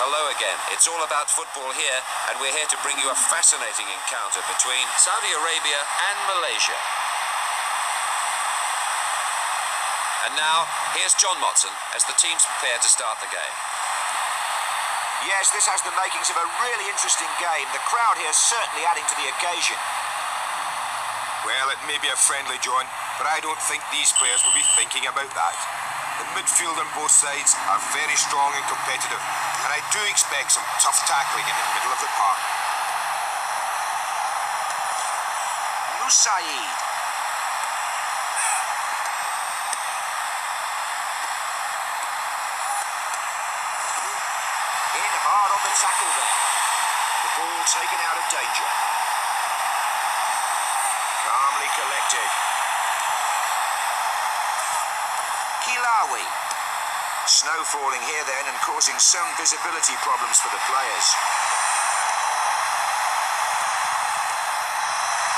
Hello again. It's all about football here, and we're here to bring you a fascinating encounter between Saudi Arabia and Malaysia. And now, here's John Motson as the teams prepare to start the game. Yes, this has the makings of a really interesting game. The crowd here certainly adding to the occasion. Well, it may be a friendly, John, but I don't think these players will be thinking about that. The midfield on both sides are very strong and competitive, and I do expect some tough tackling in the middle of the park. Musaid. In hard on the tackle there. The ball taken out of danger. Calmly collected. Kilawi. Snow falling here then and causing some visibility problems for the players.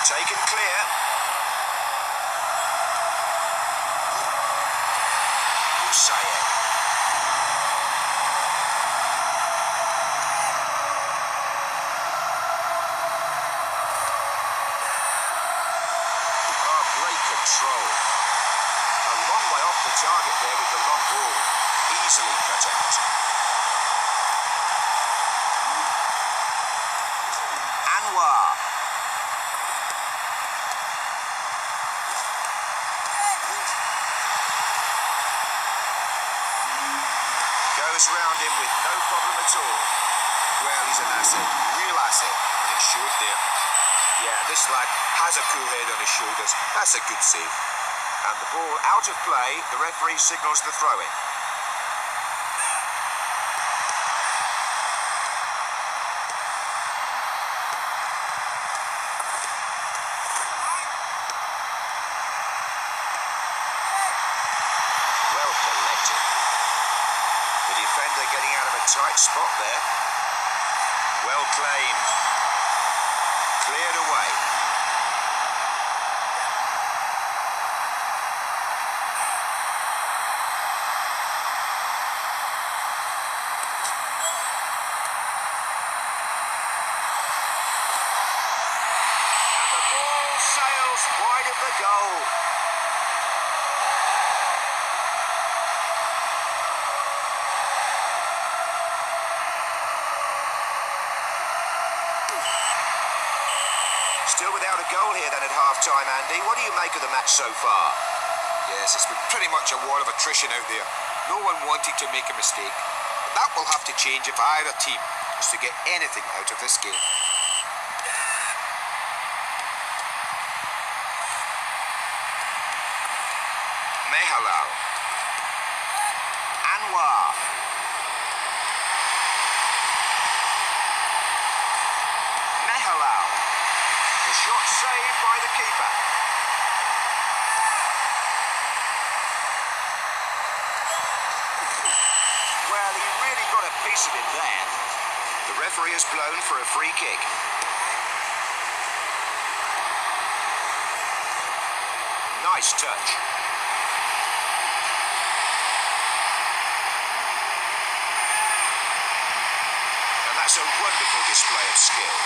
Taken clear. Hussein. Oh, great control. A long way off the target there with the long ball. Easily cut out. Anwar. Goes round him with no problem at all. Well, he's an asset, real asset, and it showed there. Yeah, this lad has a cool head on his shoulders. That's a good save. And the ball out of play, the referee signals the throw-in. Well collected. The defender getting out of a tight spot there. Well claimed. Cleared away. And the ball sails goal. Still without a goal here then at half-time, Andy. What do you make of the match so far? Yes, it's been pretty much a war of attrition out there. No one wanted to make a mistake. But that will have to change if either team is to get anything out of this game. Mehalal. Anwar. Mehalal. The shot saved by the keeper. Well, he really got a piece of him there. The referee has blown for a free kick. Nice touch. And that's a wonderful display of skill.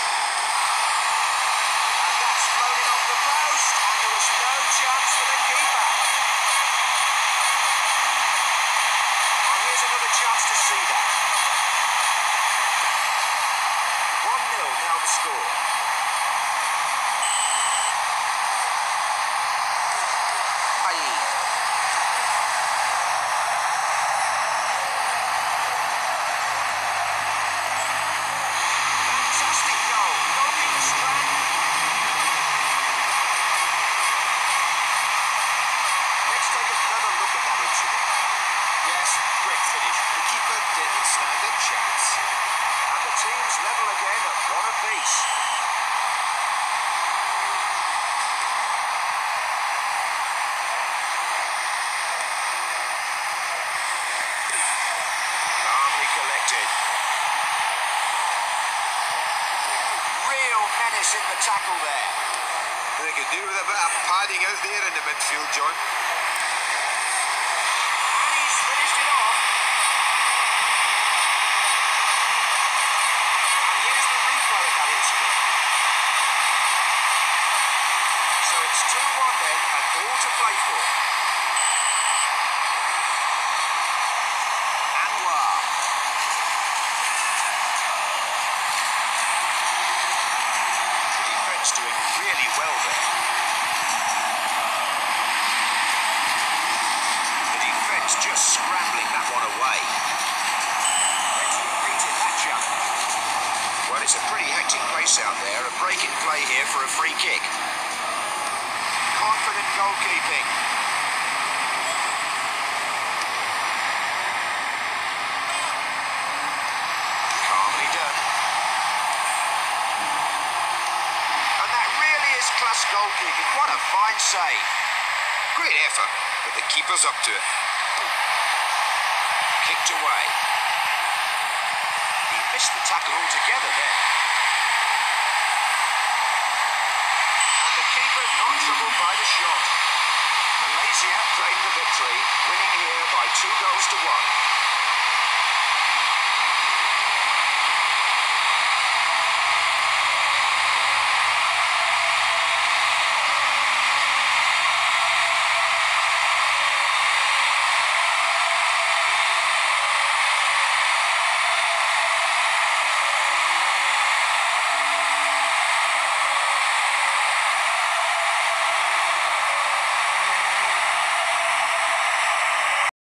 And that's floating off the post, and there was no chance for the keeper. Well, here's another chance to see that. 1-0 now the score. Haid. Fantastic goal. Goalkeeper Strand. Let's take another look at that incident. Yes, great finish. The keeper didn't stand a chance. And the teams level again at one apiece. Calmly collected. Real menace in the tackle there. They could do with a bit of padding out there in the midfield, John. And he's finished it off. Really well there. The defence just scrambling that one away. Well, it's a pretty hectic pace out there. A break in play here for a free kick. Confident goalkeeping. Calmly done. And that really is What a fine save. Great effort, but the keeper's up to it. Kicked away. He missed the tackle altogether then. And the keeper not troubled by the shot. Malaysia claimed the victory, winning here by two goals to one.